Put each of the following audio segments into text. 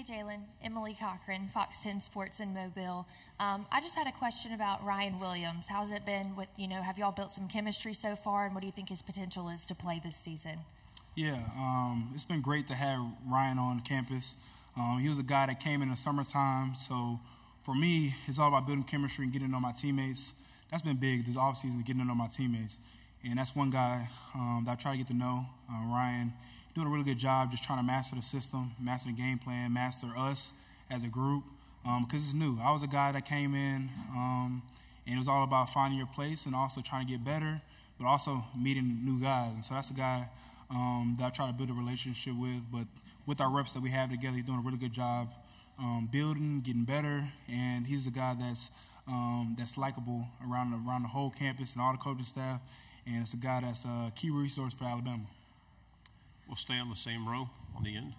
Hey, Jalen. Emily Cochran, Fox 10 Sports in Mobile. Um, I just had a question about Ryan Williams. How's it been with, you know, have y'all built some chemistry so far, and what do you think his potential is to play this season? Yeah, um, it's been great to have Ryan on campus. Um, he was a guy that came in the summertime, so for me, it's all about building chemistry and getting to know my teammates. That's been big this offseason, getting to know my teammates. And that's one guy um, that I try to get to know, uh, Ryan doing a really good job just trying to master the system, master the game plan, master us as a group because um, it's new. I was a guy that came in um, and it was all about finding your place and also trying to get better, but also meeting new guys. And so that's a guy um, that I try to build a relationship with. But with our reps that we have together, he's doing a really good job um, building, getting better, and he's a guy that's um, that's likable around around the whole campus and all the coaching staff. And it's a guy that's a key resource for Alabama. We'll stay on the same row on the end.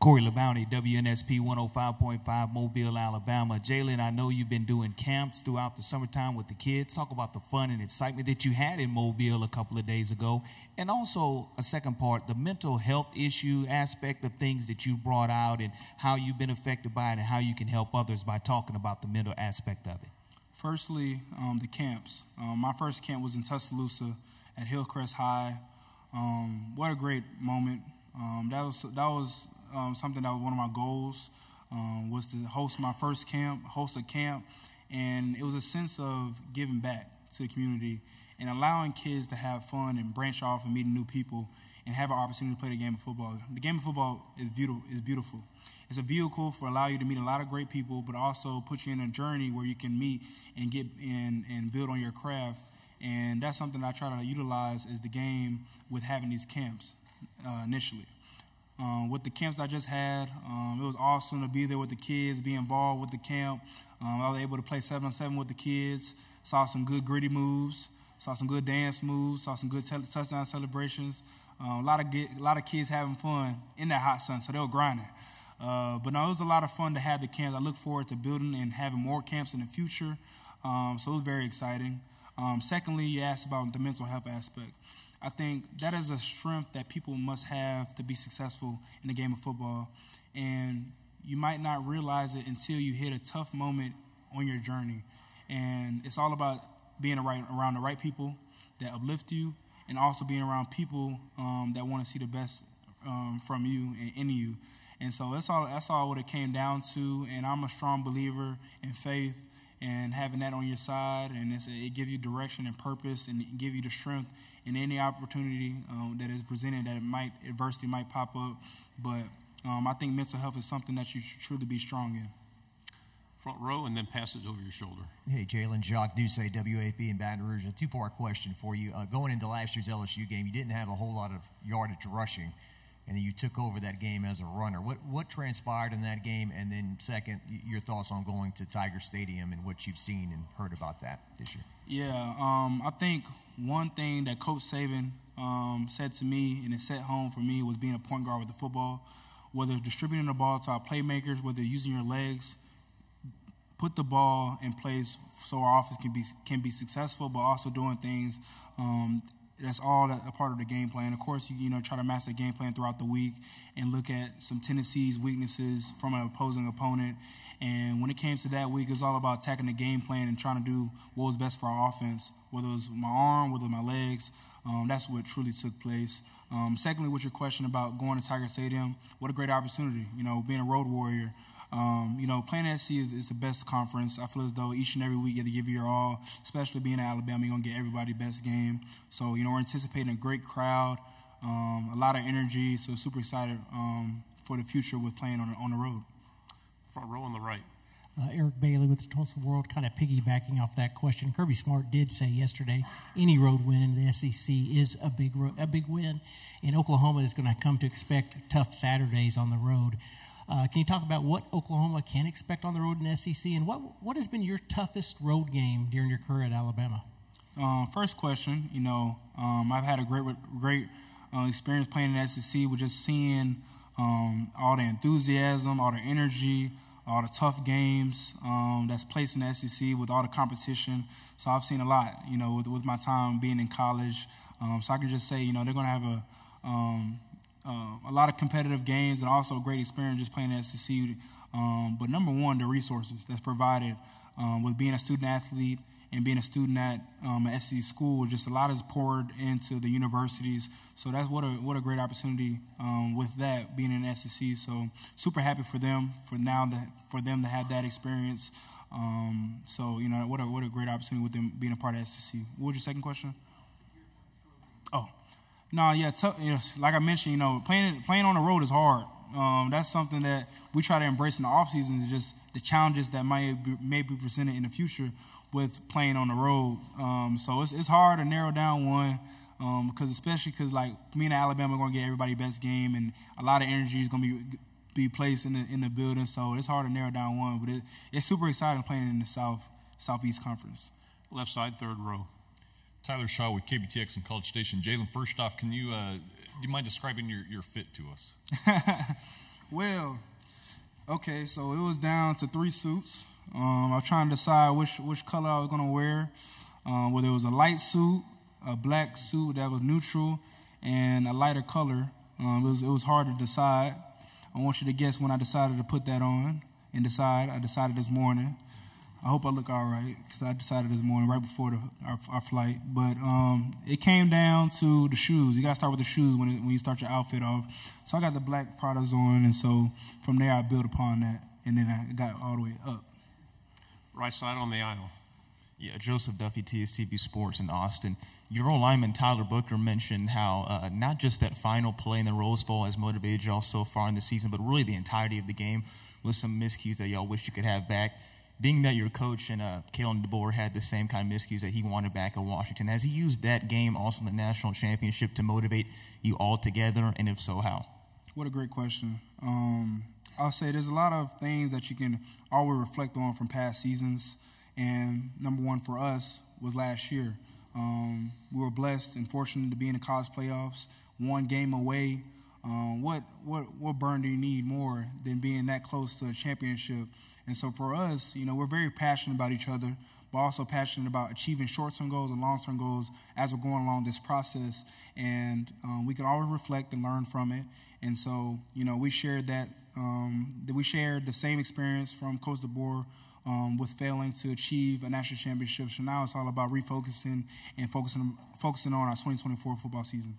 Corey LeBounty, WNSP 105.5, Mobile, Alabama. Jalen, I know you've been doing camps throughout the summertime with the kids. Talk about the fun and excitement that you had in Mobile a couple of days ago. And also, a second part, the mental health issue aspect of things that you brought out and how you've been affected by it and how you can help others by talking about the mental aspect of it. Firstly, um, the camps. Um, my first camp was in Tuscaloosa at Hillcrest High. Um, what a great moment. Um, that was that was um, something that was one of my goals um, was to host my first camp, host a camp, and it was a sense of giving back to the community and allowing kids to have fun and branch off and meeting new people and have an opportunity to play the game of football. The game of football is beautiful. Is beautiful. It's a vehicle for allow you to meet a lot of great people, but also put you in a journey where you can meet and get and, and build on your craft and that's something I try to utilize is the game with having these camps uh, initially. Um, with the camps I just had, um, it was awesome to be there with the kids, be involved with the camp. Um, I was able to play seven on seven with the kids, saw some good gritty moves, saw some good dance moves, saw some good touchdown celebrations. Uh, a lot of get, a lot of kids having fun in that hot sun, so they were grinding. Uh, but no, it was a lot of fun to have the camps. I look forward to building and having more camps in the future. Um, so it was very exciting. Um, secondly, you asked about the mental health aspect. I think that is a strength that people must have to be successful in the game of football. And you might not realize it until you hit a tough moment on your journey. And it's all about being around the right people that uplift you and also being around people um, that want to see the best um, from you and in you. And so that's all, that's all what it came down to. And I'm a strong believer in faith and having that on your side, and it gives you direction and purpose, and give you the strength in any opportunity um, that is presented that it might adversity might pop up. But um, I think mental health is something that you should truly be strong in. Front row, and then pass it over your shoulder. Hey, Jalen, Jacques Doucet, WAP in Baton Rouge. A two-part question for you. Uh, going into last year's LSU game, you didn't have a whole lot of yardage rushing and you took over that game as a runner. What what transpired in that game? And then second, your thoughts on going to Tiger Stadium and what you've seen and heard about that this year. Yeah, um, I think one thing that Coach Saban um, said to me and it set home for me was being a point guard with the football, whether distributing the ball to our playmakers, whether using your legs, put the ball in place so our offense can be can be successful, but also doing things um, that's all a part of the game plan. Of course, you you know try to master the game plan throughout the week and look at some tendencies, weaknesses from an opposing opponent. And when it came to that week, it was all about attacking the game plan and trying to do what was best for our offense, whether it was my arm, whether my legs. Um, that's what truly took place. Um, secondly, with your question about going to Tiger Stadium, what a great opportunity. You know, being a road warrior. Um, you know, playing SC is, is, the best conference. I feel as though each and every week you have to give your all, especially being in Alabama, you're going to get everybody best game. So, you know, we're anticipating a great crowd, um, a lot of energy. So, super excited um, for the future with playing on, on the road. Front row on the right. Uh, Eric Bailey with the Tulsa World, kind of piggybacking off that question. Kirby Smart did say yesterday, any road win in the SEC is a big a big win, and Oklahoma is going to come to expect tough Saturdays on the road. Uh, can you talk about what Oklahoma can expect on the road in SEC, and what what has been your toughest road game during your career at Alabama? Uh, first question, you know, um, I've had a great great uh, experience playing in SEC with just seeing um, all the enthusiasm, all the energy, all the tough games um, that's placed in the SEC with all the competition. So I've seen a lot, you know, with, with my time being in college. Um, so I can just say, you know, they're going to have a um, uh, a lot of competitive games and also a great experience just playing at SEC. Um, but number one, the resources that's provided um, with being a student athlete and being a student at um, an SEC school, just a lot is poured into the universities. So that's what a what a great opportunity um, with that being in SEC. So super happy for them for now that for them to have that experience. Um, so you know what a what a great opportunity with them being a part of SEC. What was your second question? Oh, no, yeah, t- like I mentioned, you know, playing playing on the road is hard. Um, that's something that we try to embrace in the off season. Is just the challenges that might be, may be presented in the future with playing on the road. Um, so it's it's hard to narrow down one because um, especially because like me and Alabama are gonna get everybody best game and a lot of energy is gonna be be placed in the in the building. So it's hard to narrow down one, but it, it's super exciting playing in the South Southeast Conference. Left side, third row. Tyler Shaw with KBTX and College Station. Jalen, first off, can you uh, do you mind describing your, your fit to us? well, okay, so it was down to three suits. Um, I was trying to decide which which color I was gonna wear. Um, whether it was a light suit, a black suit that was neutral, and a lighter color. Um, it was it was hard to decide. I want you to guess when I decided to put that on and decide. I decided this morning. I hope I look all right because I decided this morning right before the, our, our, flight. But um, it came down to the shoes. You got to start with the shoes when, it, when you start your outfit off. So I got the black Pradas on, and so from there I built upon that, and then I got all the way up. Right side on the aisle. Yeah, Joseph Duffy, TSTV Sports in Austin. Your old lineman Tyler Booker mentioned how uh, not just that final play in the Rose Bowl has motivated y'all so far in the season, but really the entirety of the game with some miscues that y'all wish you could have back being that your coach and uh, Kalen DeBoer had the same kind of miscues that he wanted back at Washington, has he used that game also in the national championship to motivate you all together? And if so, how? What a great question. Um, I'll say there's a lot of things that you can always reflect on from past seasons. And number one for us was last year. Um, we were blessed and fortunate to be in the college playoffs, one game away. Um, what what what burn do you need more than being that close to a championship? And so for us, you know, we're very passionate about each other, but also passionate about achieving short-term goals and long-term goals as we're going along this process. And um, we can always reflect and learn from it. And so, you know, we shared that. Um, that we shared the same experience from Coach DeBoer um, with failing to achieve a national championship. So now it's all about refocusing and focusing focusing on our 2024 football season.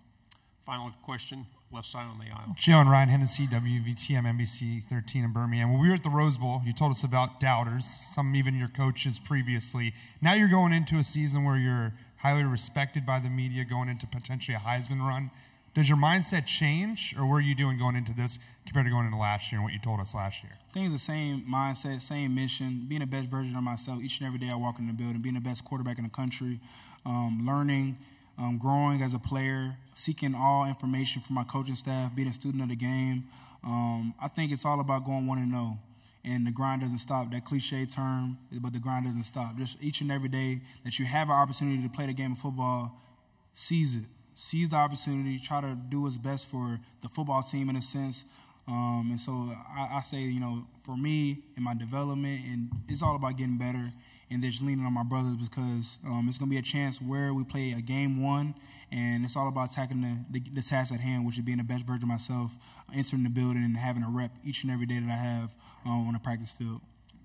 Final question left side on the aisle. Joe and Ryan Hennessy, WVTM NBC 13 in Birmingham. When we were at the Rose Bowl, you told us about doubters, some even your coaches previously. Now you're going into a season where you're highly respected by the media, going into potentially a Heisman run. Does your mindset change, or what are you doing going into this compared to going into last year and what you told us last year? I think it's the same mindset, same mission, being the best version of myself each and every day I walk in the building, being the best quarterback in the country, um, learning – um, growing as a player, seeking all information from my coaching staff, being a student of the game. Um, I think it's all about going one and zero, oh. and the grind doesn't stop. That cliche term, but the grind doesn't stop. Just each and every day that you have an opportunity to play the game of football, seize it. Seize the opportunity. Try to do what's best for the football team in a sense. Um, and so I, I say, you know, for me in my development, and it's all about getting better and just leaning on my brothers because um, it's going to be a chance where we play a game one, and it's all about tackling the, the, the, task at hand, which is being the best version of myself, entering the building and having a rep each and every day that I have um, on the practice field.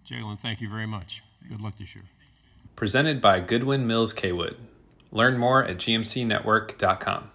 Jalen, thank you very much. Good luck this year. Presented by Goodwyn Mills Cawood. Learn more at gmcnetwork.com.